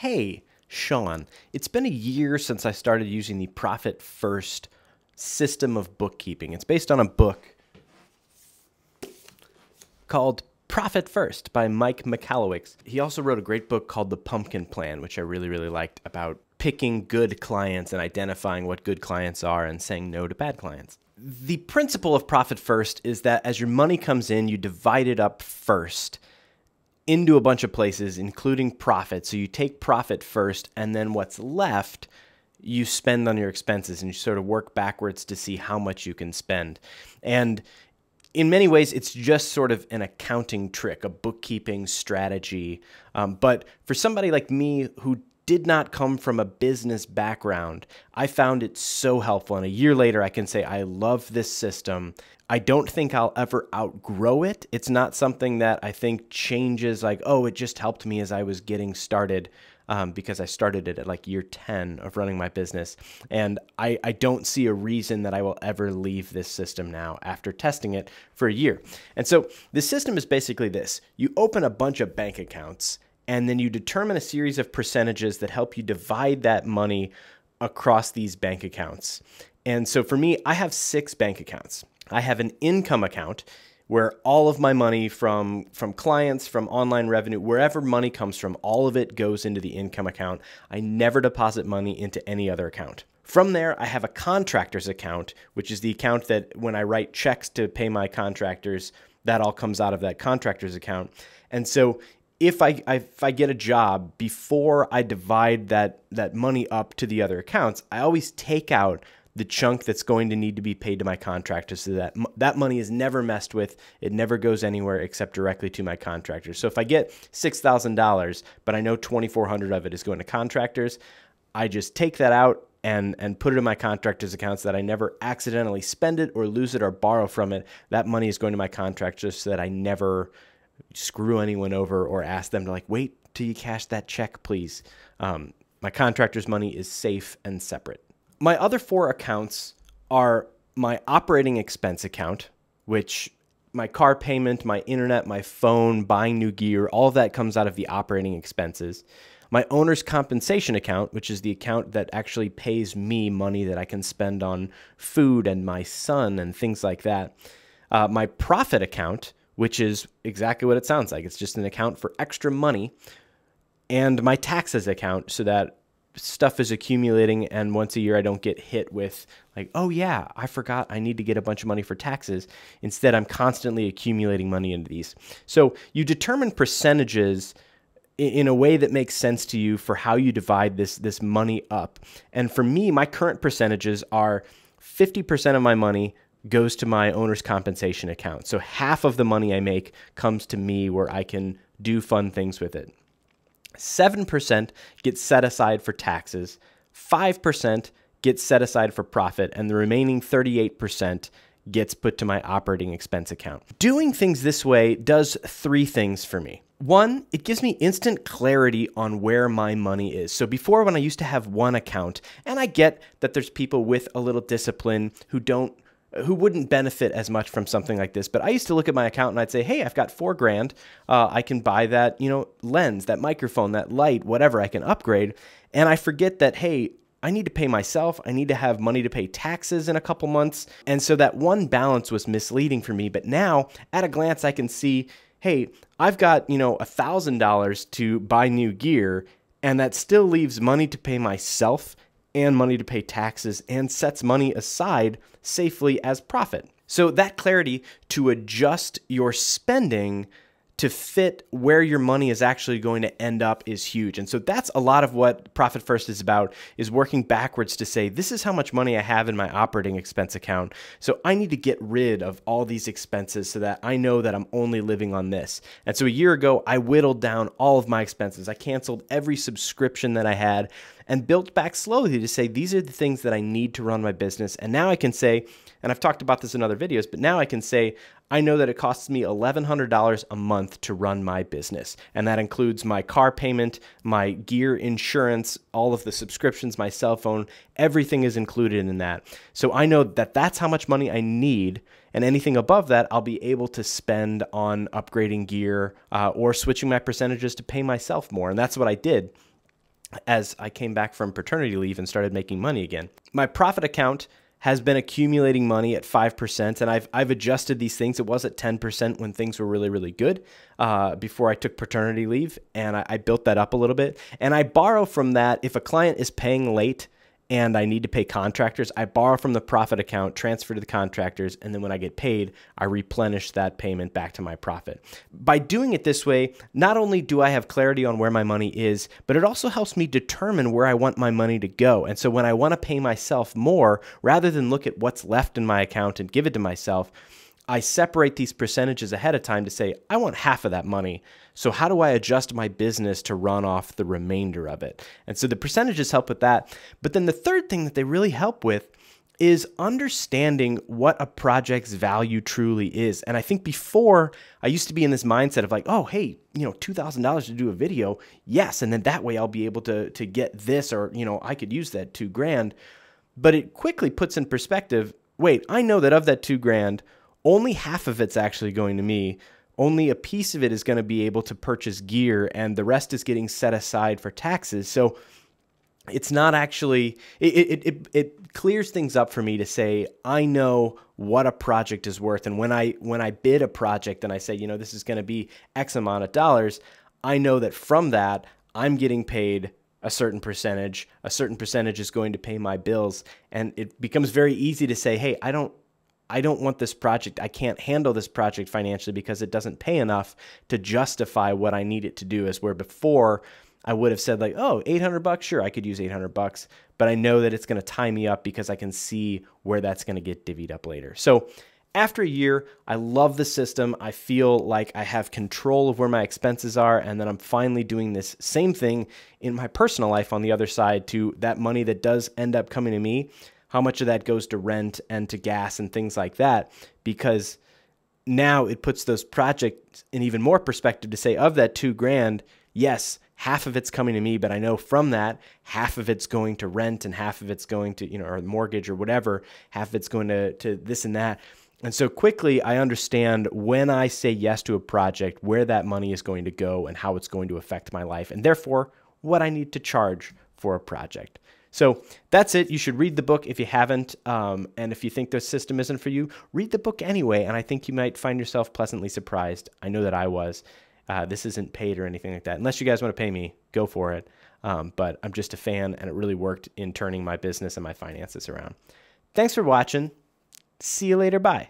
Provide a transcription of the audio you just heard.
Hey, Shaun, it's been a year since I started using the Profit First system of bookkeeping. It's based on a book called Profit First by Mike Michalowicz. He also wrote a great book called The Pumpkin Plan, which I really, really liked about picking good clients and identifying what good clients are and saying no to bad clients. The principle of Profit First is that as your money comes in, you divide it up first into a bunch of places, including profit. So you take profit first, and then what's left you spend on your expenses, and you sort of work backwards to see how much you can spend. And in many ways, it's just sort of an accounting trick, a bookkeeping strategy. Um, but for somebody like me who did not come from a business background, I found it so helpful. And a year later, I can say, I love this system. I don't think I'll ever outgrow it. It's not something that I think changes, like, oh, it just helped me as I was getting started. Um, because I started it at like year 10 of running my business. And I, I don't see a reason that I will ever leave this system now after testing it for a year. And so the system is basically this you open a bunch of bank accounts and then you determine a series of percentages that help you divide that money across these bank accounts. And so for me, I have six bank accounts. I have an income account where all of my money from from clients, from online revenue, wherever money comes from, all of it goes into the income account. I never deposit money into any other account. From there, I have a contractor's account, which is the account that when I write checks to pay my contractors, that all comes out of that contractor's account. And so if I, if I get a job before I divide that that money up to the other accounts, I always take out the chunk that's going to need to be paid to my contractor so that that money is never messed with. It never goes anywhere except directly to my contractor So if I get $6,000, but I know 2400 of it is going to contractors, I just take that out and and put it in my contractors accounts so that I never accidentally spend it or lose it or borrow from it. That money is going to my contractors so that I never screw anyone over or ask them to like wait till you cash that check, please. Um, my contractor's money is safe and separate. My other four accounts are my operating expense account, which my car payment, my internet, my phone, buying new gear, all of that comes out of the operating expenses. My owner's compensation account, which is the account that actually pays me money that I can spend on food and my son and things like that. Uh, my profit account, which is exactly what it sounds like. It's just an account for extra money and my taxes account so that stuff is accumulating and once a year I don't get hit with like, oh yeah, I forgot I need to get a bunch of money for taxes. Instead, I'm constantly accumulating money into these. So you determine percentages in a way that makes sense to you for how you divide this this money up. And for me, my current percentages are 50% of my money goes to my owner's compensation account. So half of the money I make comes to me where I can do fun things with it. 7% gets set aside for taxes, 5% gets set aside for profit, and the remaining 38% gets put to my operating expense account. Doing things this way does three things for me. One, it gives me instant clarity on where my money is. So before, when I used to have one account, and I get that there's people with a little discipline who don't who wouldn't benefit as much from something like this. But I used to look at my account and I'd say, hey, I've got four grand. Uh, I can buy that, you know, lens, that microphone, that light, whatever I can upgrade. And I forget that, hey, I need to pay myself. I need to have money to pay taxes in a couple months. And so that one balance was misleading for me. But now at a glance, I can see, hey, I've got, you know, a thousand dollars to buy new gear. And that still leaves money to pay myself and money to pay taxes and sets money aside safely as profit. So, that clarity to adjust your spending to fit where your money is actually going to end up is huge. And so that's a lot of what Profit First is about is working backwards to say this is how much money I have in my operating expense account. So I need to get rid of all these expenses so that I know that I'm only living on this. And so a year ago I whittled down all of my expenses. I canceled every subscription that I had and built back slowly to say these are the things that I need to run my business. And now I can say and I've talked about this in other videos, but now I can say I know that it costs me $1,100 a month to run my business. And that includes my car payment, my gear insurance, all of the subscriptions, my cell phone, everything is included in that. So I know that that's how much money I need. And anything above that, I'll be able to spend on upgrading gear uh, or switching my percentages to pay myself more. And that's what I did. As I came back from paternity leave and started making money again. My profit account has been accumulating money at 5%, and I've, I've adjusted these things. It was at 10% when things were really, really good uh, before I took paternity leave, and I, I built that up a little bit. And I borrow from that if a client is paying late and I need to pay contractors, I borrow from the profit account, transfer to the contractors, and then when I get paid, I replenish that payment back to my profit. By doing it this way, not only do I have clarity on where my money is, but it also helps me determine where I want my money to go. And so when I want to pay myself more, rather than look at what's left in my account and give it to myself, I separate these percentages ahead of time to say, I want half of that money. So, how do I adjust my business to run off the remainder of it? And so the percentages help with that. But then the third thing that they really help with is understanding what a project's value truly is. And I think before I used to be in this mindset of like, oh, hey, you know, $2,000 to do a video. Yes. And then that way I'll be able to, to get this or, you know, I could use that two grand. But it quickly puts in perspective wait, I know that of that two grand, only half of it's actually going to me. Only a piece of it is going to be able to purchase gear, and the rest is getting set aside for taxes. So it's not actually it, it, it, it clears things up for me to say I know what a project is worth, and when I when I bid a project and I say you know this is going to be X amount of dollars, I know that from that I'm getting paid a certain percentage. A certain percentage is going to pay my bills, and it becomes very easy to say, hey, I don't I don't want this project. I can't handle this project financially because it doesn't pay enough to justify what I need it to do. As where before I would have said like, oh, 800 bucks, sure, I could use 800 bucks, but I know that it's going to tie me up because I can see where that's going to get divvied up later. So after a year, I love the system. I feel like I have control of where my expenses are, and then I'm finally doing this same thing in my personal life on the other side to that money that does end up coming to me how much of that goes to rent and to gas and things like that because now it puts those projects in even more perspective to say of that 2 grand yes half of it's coming to me but i know from that half of it's going to rent and half of it's going to you know or mortgage or whatever half of it's going to to this and that. And so quickly i understand when i say yes to a project where that money is going to go and how it's going to affect my life and therefore what i need to charge for a project so that's it. You should read the book if you haven't. Um, and if you think the system isn't for you, read the book anyway. And I think you might find yourself pleasantly surprised. I know that I was. Uh, this isn't paid or anything like that. Unless you guys want to pay me, go for it. Um, but I'm just a fan, and it really worked in turning my business and my finances around. Thanks for watching. See you later. Bye.